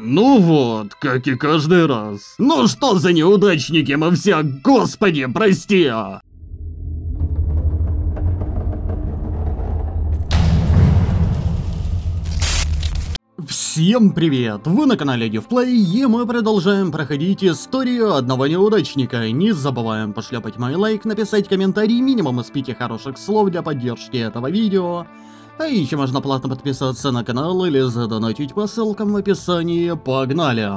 Ну вот, как и каждый раз. Ну что за неудачники мы все, господи, прости! Всем привет! Вы на канале Дивплей, и мы продолжаем проходить историю одного неудачника. Не забываем пошляпать мой лайк, написать комментарий, минимум из пяти хороших слов для поддержки этого видео. А еще можно платно подписаться на канал или задонатить по ссылкам в описании. Погнали!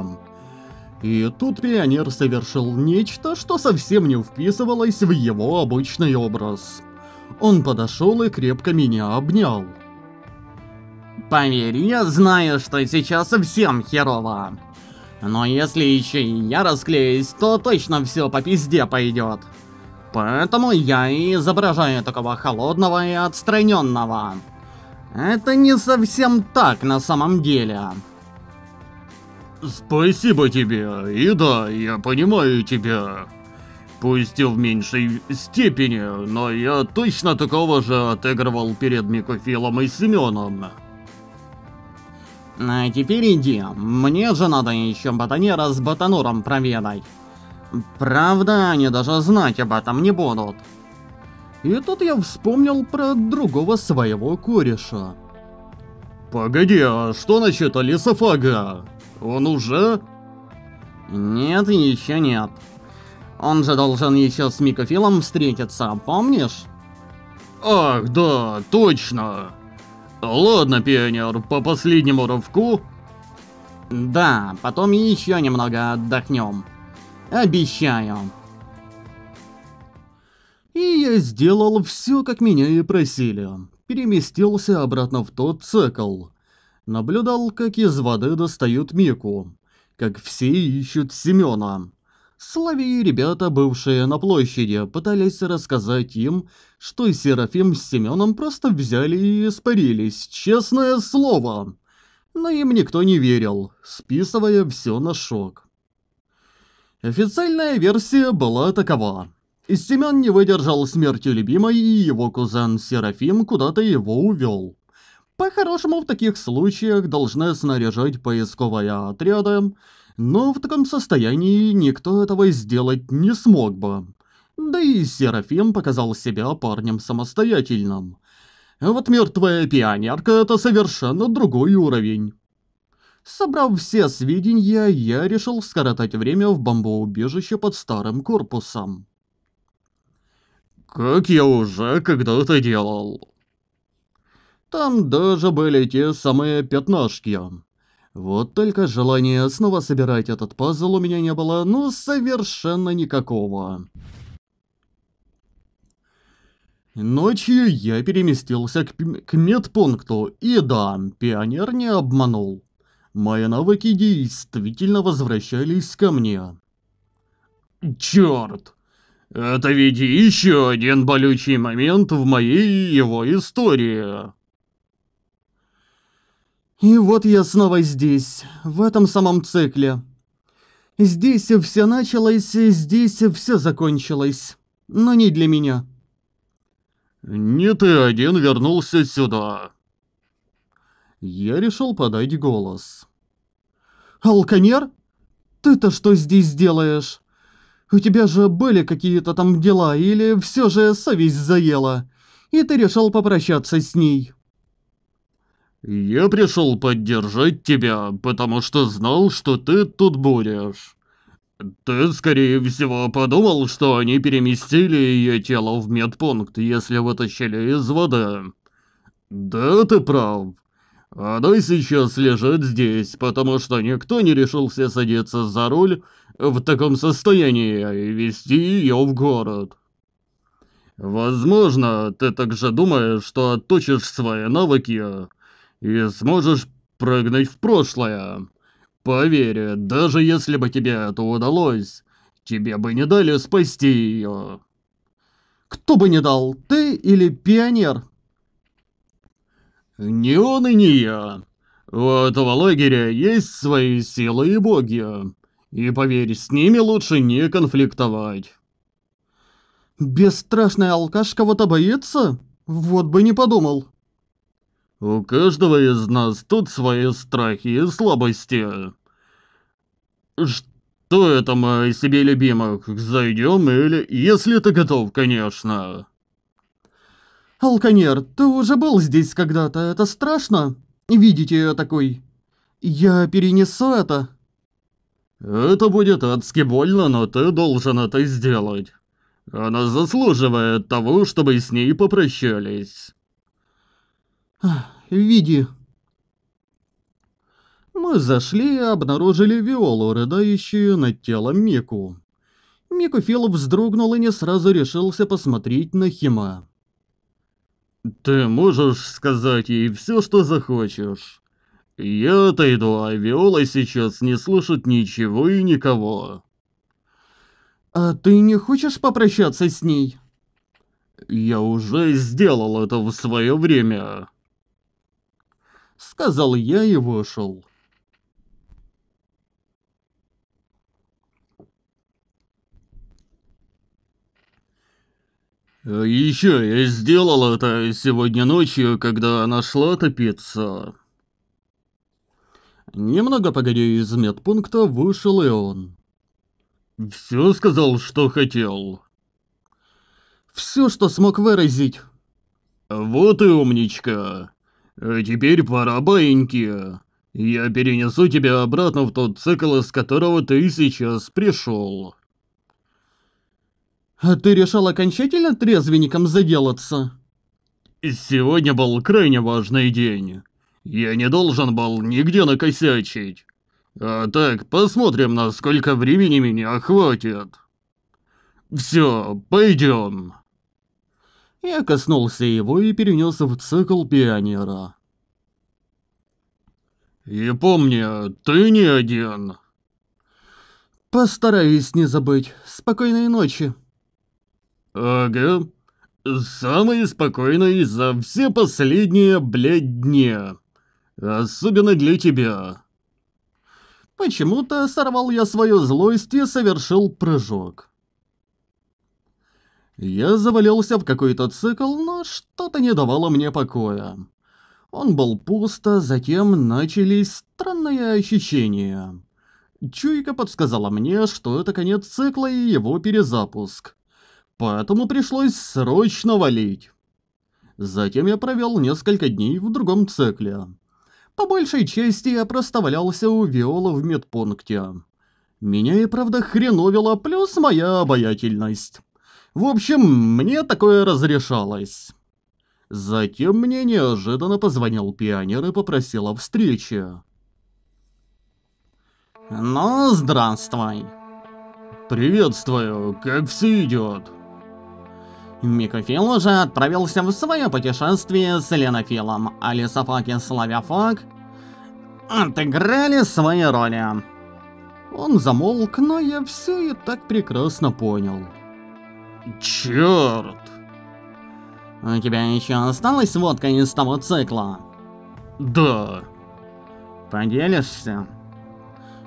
И тут пионер совершил нечто, что совсем не вписывалось в его обычный образ. Он подошел и крепко меня обнял. Поверь, я знаю, что сейчас совсем херово. Но если еще и я расклеюсь, то точно все по пизде пойдет. Поэтому я и изображаю такого холодного и отстраненного. Это не совсем так на самом деле. Спасибо тебе, и да, я понимаю тебя. Пусть и в меньшей степени, но я точно такого же отыгрывал перед Микофилом и Семеном. А теперь иди, мне же надо еще ботанера с ботануром проведать. Правда, они даже знать об этом не будут. И тут я вспомнил про другого своего кореша. Погоди, а что насчет Алисофага? Он уже... Нет, еще нет. Он же должен еще с Микофилом встретиться, помнишь? Ах, да, точно. Ладно, пионер, по последнему рывку. Да, потом еще немного отдохнем. Обещаю. И я сделал все, как меня и просили. Переместился обратно в тот цикл. Наблюдал, как из воды достают Мику. Как все ищут Семена. Слави и ребята, бывшие на площади, пытались рассказать им, что Серафим с Семеном просто взяли и испарились, честное слово. Но им никто не верил, списывая все на шок. Официальная версия была такова. И Семен не выдержал смерти любимой, и его кузен Серафим куда-то его увел. По-хорошему, в таких случаях должны снаряжать поисковые отряды, но в таком состоянии никто этого сделать не смог бы. Да и Серафим показал себя парнем самостоятельным. Вот мертвая пионерка — это совершенно другой уровень. Собрав все сведения, я решил скоротать время в бомбоубежище под старым корпусом. Как я уже когда-то делал. Там даже были те самые пятнашки. Вот только желания снова собирать этот пазл у меня не было, ну, совершенно никакого. Ночью я переместился к, к медпункту, и да, пионер не обманул. Мои навыки действительно возвращались ко мне. Чёрт! Это ведь еще один болючий момент в моей его истории. И вот я снова здесь, в этом самом цикле. Здесь все началось, здесь все закончилось. Но не для меня. Не ты один вернулся сюда. Я решил подать голос. Алканер? Ты-то что здесь делаешь? У тебя же были какие-то там дела, или все же совесть заела, и ты решил попрощаться с ней?» «Я пришел поддержать тебя, потому что знал, что ты тут будешь. Ты, скорее всего, подумал, что они переместили ее тело в медпункт, если вытащили из воды. Да, ты прав. Она сейчас лежит здесь, потому что никто не решился садиться за руль в таком состоянии и вести ее в город. Возможно, ты также думаешь, что отточишь свои навыки и сможешь прыгнуть в прошлое. Поверь, даже если бы тебе это удалось, тебе бы не дали спасти ее. Кто бы не дал, ты или пионер? Не он и не я. У этого лагеря есть свои силы и боги. И поверь, с ними лучше не конфликтовать. Бесстрашная алкаш кого-то боится? Вот бы не подумал. У каждого из нас тут свои страхи и слабости. Что это мы себе любимых? Зайдем или... Если ты готов, конечно. Алканер, ты уже был здесь когда-то, это страшно? Видите ее такой? Я перенесу это? Это будет адски больно, но ты должен это сделать. Она заслуживает того, чтобы с ней попрощались. Види. Мы зашли и обнаружили Виолу, рыдающую над телом Мику. Мику Фил вздрогнул и не сразу решился посмотреть на Хима. «Ты можешь сказать ей все, что захочешь. Я отойду, а Виола сейчас не слышит ничего и никого». «А ты не хочешь попрощаться с ней?» «Я уже сделал это в свое время», — сказал я и вышел. А Еще я сделал это сегодня ночью, когда нашла топиться. Немного погодя из медпункта вышел и он. Все сказал, что хотел. Все, что смог выразить. Вот и умничка. А теперь пора баиньки. Я перенесу тебя обратно в тот цикл, из которого ты сейчас пришел. А ты решил окончательно трезвенником заделаться? Сегодня был крайне важный день. Я не должен был нигде накосячить. А так, посмотрим, насколько времени меня хватит. Все, пойдем. Я коснулся его и перенес в цикл пионера. И помни, ты не один. Постараюсь не забыть. Спокойной ночи. Ага. Самый спокойный за все последние, блядь, дни. Особенно для тебя. Почему-то сорвал я свою злость и совершил прыжок. Я завалился в какой-то цикл, но что-то не давало мне покоя. Он был пусто, затем начались странные ощущения. Чуйка подсказала мне, что это конец цикла и его перезапуск поэтому пришлось срочно валить. Затем я провел несколько дней в другом цикле. По большей части я просто валялся у Виола в медпункте. Меня и правда хреновило, плюс моя обаятельность. В общем, мне такое разрешалось. Затем мне неожиданно позвонил пионер и попросил о встрече. «Ну, здравствуй». «Приветствую, как все идет?» Микофил уже отправился в свое путешествие с Ленофилом, а Лисофак и Славяфак отыграли свои роли. Он замолк, но я все и так прекрасно понял. Черт! У тебя еще осталась водка из того цикла? Да. Поделишься?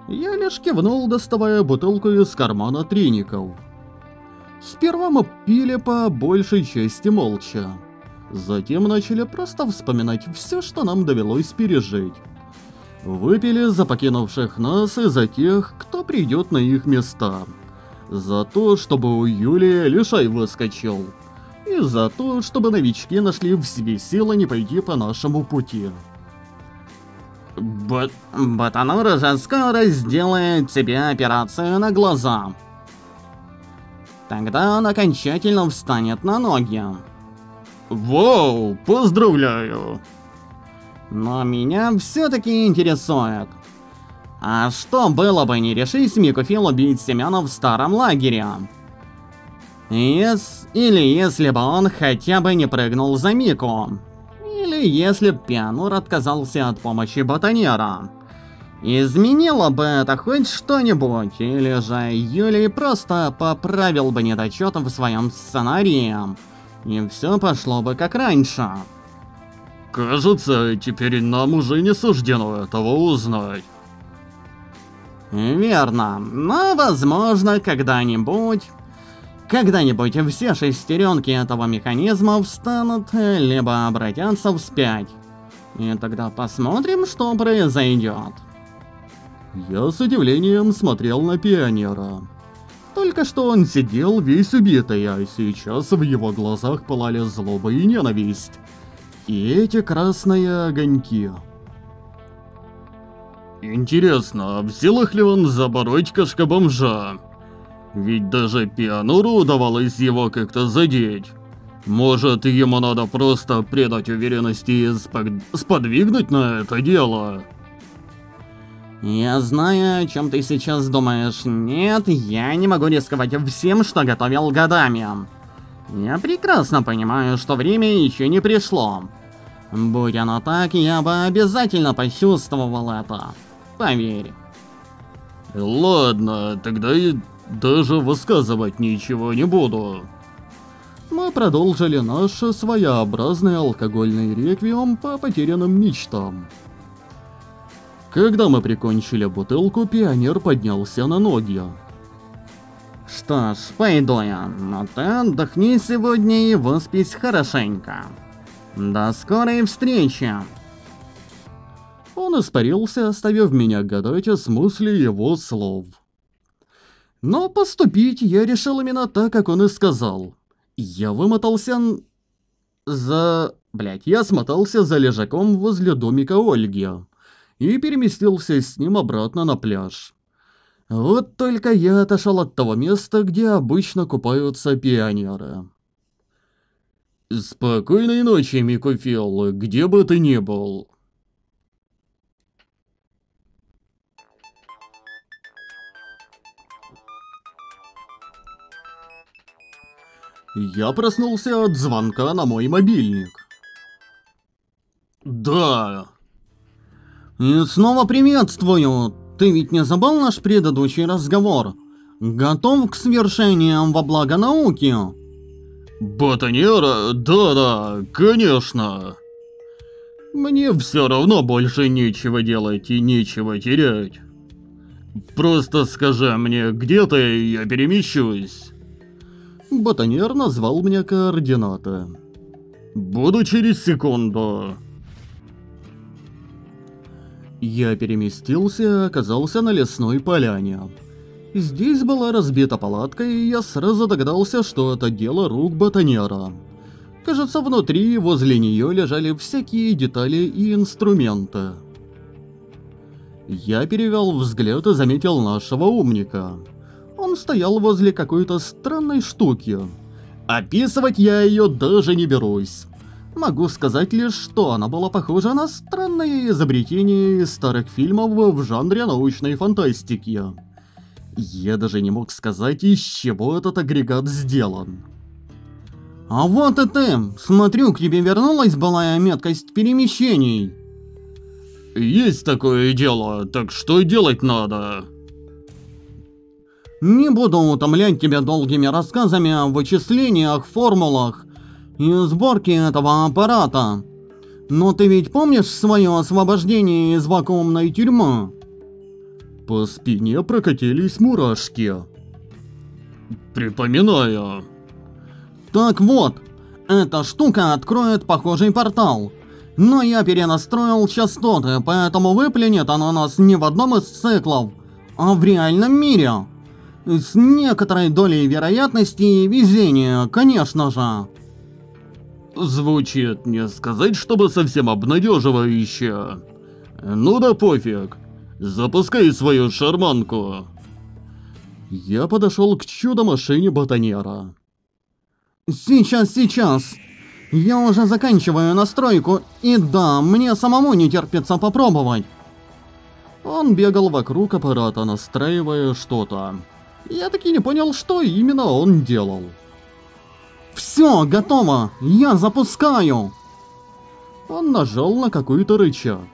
Я лишь кивнул, доставая бутылку из кармана треников. Сперва мы пили по большей части молча. Затем начали просто вспоминать все, что нам довелось пережить. Выпили за покинувших нас и за тех, кто придет на их места. За то, чтобы у Юлии лишай выскочил. И за то, чтобы новички нашли в себе силы не пойти по нашему пути. Бат... Батанур уже скоро сделает тебе операцию на глаза. Тогда он окончательно встанет на ноги. Вау, поздравляю. Но меня все-таки интересует. А что было бы, не решись Микофил убить Семена в старом лагере? Ес... Или если бы он хотя бы не прыгнул за Мику. Или если б Пианур отказался от помощи Ботанера. Изменило бы это хоть что-нибудь, или же Юлий просто поправил бы недочет в своем сценарии, и все пошло бы как раньше. Кажется, теперь нам уже не суждено этого узнать. Верно, но возможно когда-нибудь... Когда-нибудь все шестеренки этого механизма встанут, либо обратятся вспять. И тогда посмотрим, что произойдет. Я с удивлением смотрел на пионера. Только что он сидел весь убитый, а сейчас в его глазах пылали злоба и ненависть. И эти красные огоньки. Интересно, в силах ли он забороть кашка-бомжа? Ведь даже Пиануру удавалось его как-то задеть. Может, ему надо просто придать уверенности и спод... сподвигнуть на это дело? Я знаю, о чем ты сейчас думаешь. Нет, я не могу рисковать всем, что готовил годами. Я прекрасно понимаю, что время еще не пришло. Будь оно так, я бы обязательно почувствовал это. Поверь. Ладно, тогда я даже высказывать ничего не буду. Мы продолжили наш своеобразный алкогольный реквием по потерянным мечтам. Когда мы прикончили бутылку, пионер поднялся на ноги. Что ж, пойду я, но ты отдохни сегодня и выспись хорошенько. До скорой встречи. Он испарился, оставив меня гадать о смысле его слов. Но поступить я решил именно так, как он и сказал. Я вымотался... За... Блять, я смотался за лежаком возле домика Ольги и переместился с ним обратно на пляж. Вот только я отошел от того места, где обычно купаются пионеры. «Спокойной ночи, Микофел, где бы ты ни был». Я проснулся от звонка на мой мобильник. «Да», и снова приветствую. Ты ведь не забыл наш предыдущий разговор? Готов к свершениям во благо науки? Ботанера? Да-да, конечно. Мне все равно больше нечего делать и нечего терять. Просто скажи мне, где ты, и я перемещусь. Ботанер назвал мне координаты. Буду через секунду. Я переместился и оказался на лесной поляне. Здесь была разбита палатка, и я сразу догадался, что это дело рук ботанера. Кажется, внутри возле нее лежали всякие детали и инструменты. Я перевел взгляд и заметил нашего умника. Он стоял возле какой-то странной штуки. Описывать я ее даже не берусь. Могу сказать лишь, что она была похожа на странное изобретение из старых фильмов в жанре научной фантастики. Я даже не мог сказать, из чего этот агрегат сделан. А вот и ты! Смотрю, к тебе вернулась былая меткость перемещений. Есть такое дело, так что делать надо? Не буду утомлять тебя долгими рассказами о вычислениях, формулах и сборки этого аппарата. Но ты ведь помнишь свое освобождение из вакуумной тюрьмы? По спине прокатились мурашки. Припоминаю. Так вот, эта штука откроет похожий портал. Но я перенастроил частоты, поэтому выплюнет она нас не в одном из циклов, а в реальном мире. С некоторой долей вероятности и везения, конечно же. Звучит не сказать, чтобы совсем обнадеживающе. Ну да пофиг. Запускай свою шарманку. Я подошел к чудо-машине ботанера. Сейчас, сейчас. Я уже заканчиваю настройку, и да, мне самому не терпится попробовать. Он бегал вокруг аппарата, настраивая что-то. Я таки не понял, что именно он делал. Все, готово! Я запускаю! Он нажал на какой-то рычаг.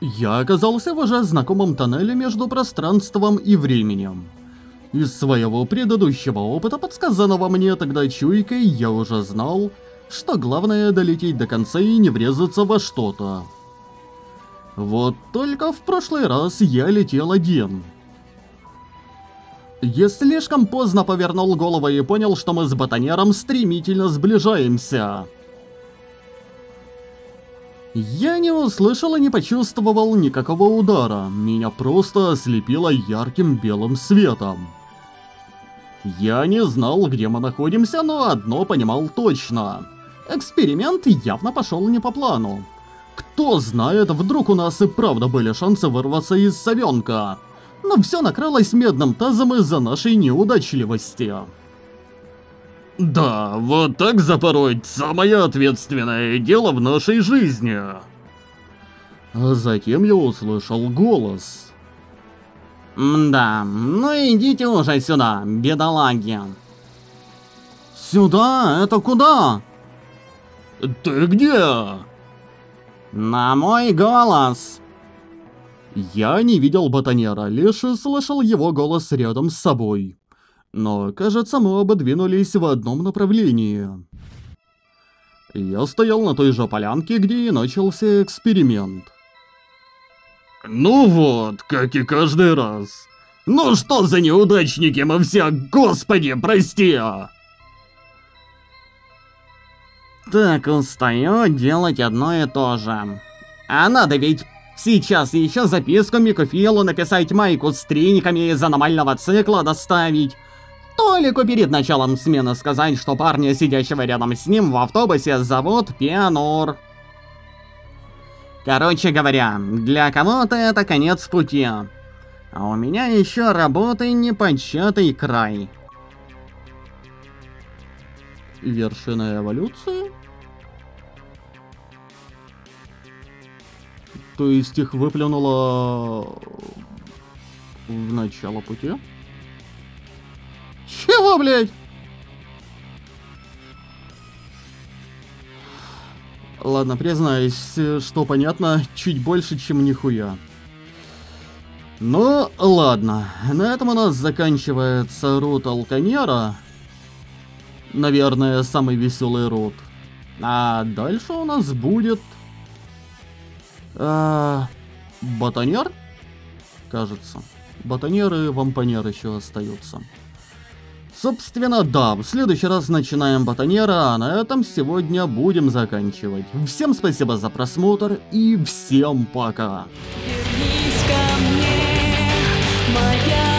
Я оказался в уже знакомом тоннеле между пространством и временем. Из своего предыдущего опыта, подсказанного мне тогда чуйкой, я уже знал, что главное долететь до конца и не врезаться во что-то. Вот только в прошлый раз я летел один. Я слишком поздно повернул голову и понял, что мы с ботанером стремительно сближаемся. Я не услышал и не почувствовал никакого удара, меня просто ослепило ярким белым светом. Я не знал, где мы находимся, но одно понимал точно. Эксперимент явно пошел не по плану. Кто знает, вдруг у нас и правда были шансы вырваться из совенка. Но все накрылось медным тазом из-за нашей неудачливости. Да, вот так запороть самое ответственное дело в нашей жизни. А затем я услышал голос. Да, ну идите уже сюда, бедолаги. Сюда? Это куда? Ты где? На мой голос. Я не видел ботанера, лишь слышал его голос рядом с собой. Но, кажется, мы оба двинулись в одном направлении. Я стоял на той же полянке, где и начался эксперимент. Ну вот, как и каждый раз. Ну что за неудачники мы все, господи, прости! Так устаю делать одно и то же. А надо ведь сейчас еще записку Микофилу написать майку с трениками из аномального цикла доставить. Толику перед началом смены сказать, что парня, сидящего рядом с ним в автобусе, зовут Пианур. Короче говоря, для кого-то это конец пути. А у меня еще работы непочатый край. Вершина эволюции? То есть их выплюнуло в начало пути? Чего, блядь? Ладно, признаюсь, что понятно чуть больше, чем нихуя. Ну, ладно. На этом у нас заканчивается рут Алканьера. Наверное, самый веселый рут. А дальше у нас будет... А, ботанер? Кажется. Ботанер и вампанер еще остаются. Собственно, да, в следующий раз начинаем Ботанера, а на этом сегодня будем заканчивать. Всем спасибо за просмотр и всем пока. Вернись ко мне, моя.